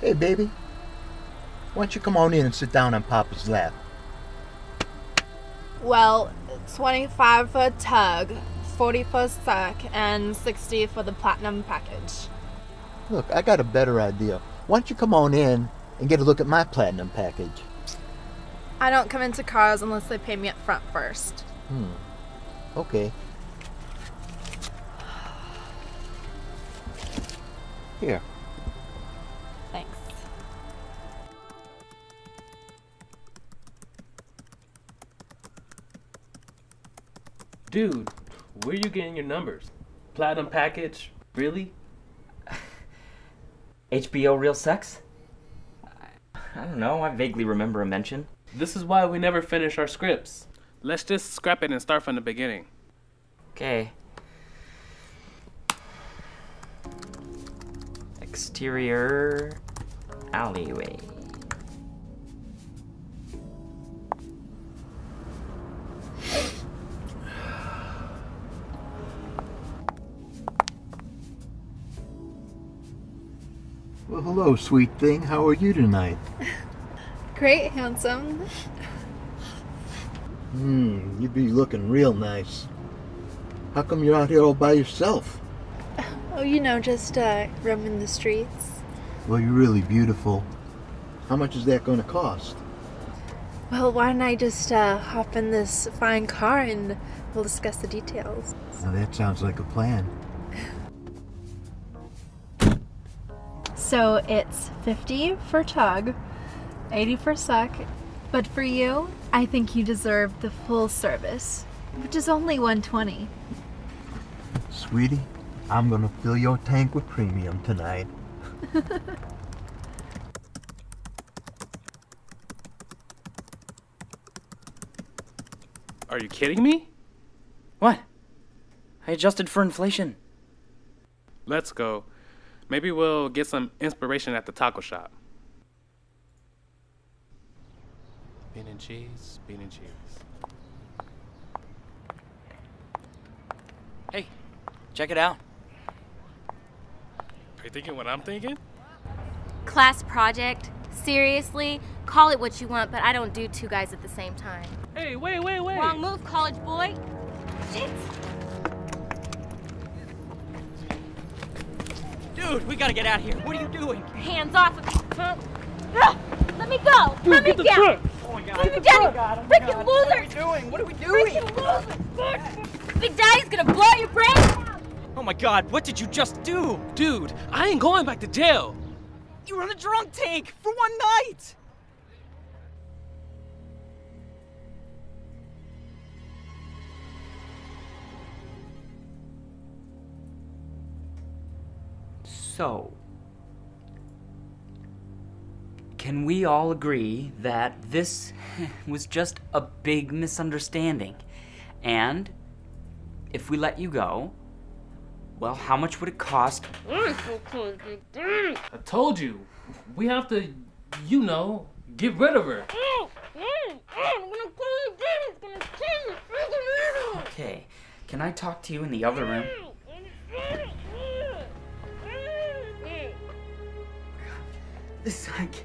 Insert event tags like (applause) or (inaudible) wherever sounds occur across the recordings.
Hey, baby. Why don't you come on in and sit down on Papa's lap? Well, 25 for a tug, 40 for a suck, and 60 for the platinum package. Look, I got a better idea. Why don't you come on in and get a look at my platinum package? I don't come into cars unless they pay me up front first. Hmm. Okay. Here. Thanks. Dude, where you getting your numbers? Platinum package? Really? (laughs) HBO Real Sex? I don't know, I vaguely remember a mention. This is why we never finish our scripts. Let's just scrap it and start from the beginning. Okay. Exterior alleyway. Well, hello, sweet thing. How are you tonight? (laughs) Great, handsome. Hmm, you'd be looking real nice. How come you're out here all by yourself? Oh, you know, just uh, roaming the streets. Well, you're really beautiful. How much is that going to cost? Well, why don't I just uh, hop in this fine car and we'll discuss the details? Now, that sounds like a plan. So it's 50 for tug, 80 for suck, but for you, I think you deserve the full service, which is only 120. Sweetie, I'm going to fill your tank with premium tonight. Are you kidding me? What? I adjusted for inflation. Let's go. Maybe we'll get some inspiration at the taco shop. Bean and cheese, bean and cheese. Hey, check it out. Are you thinking what I'm thinking? Class project? Seriously? Call it what you want, but I don't do two guys at the same time. Hey, wait, wait, wait. Wrong move, college boy. Shit. Dude, we gotta get out of here. What are you doing? Hands off of me. Huh? Ah, Let me go. Let me down. Oh my god. Let me down, you freaking losers. doing? What are we doing? Freaking losers. Big Daddy's gonna blow your brains out. Oh my god, what did you just do? Dude, I ain't going back to jail. You were in a drunk tank for one night! So, can we all agree that this (laughs) was just a big misunderstanding? And if we let you go, well, how much would it cost I told you. We have to, you know, get rid of her. Okay, can I talk to you in the other room? This like,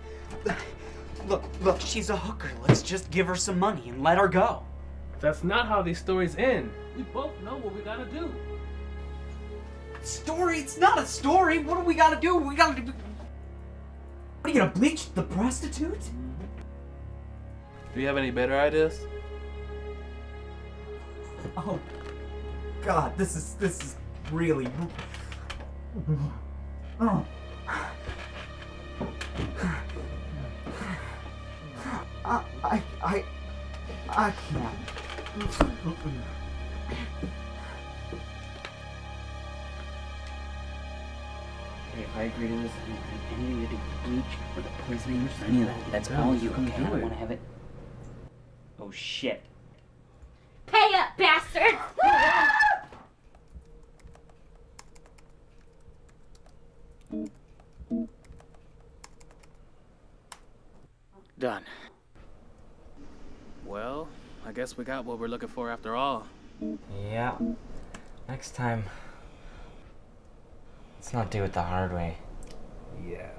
look, look, she's a hooker. Let's just give her some money and let her go. That's not how these stories end. We both know what we gotta do. Story? It's not a story. What do we gotta do? We gotta do. What are you gonna bleach the prostitute? Do you have any better ideas? Oh, God, this is this is really. Oh. I I I I can't. Okay, if I agree to this, I need you to bleach or the poisoning or any of that. That's all you. Okay, I don't want to have it. Oh shit. Pay up, bastard! (laughs) Done. Well, I guess we got what we're looking for after all. Yeah. Next time, Let's not do it the hard way. Yeah.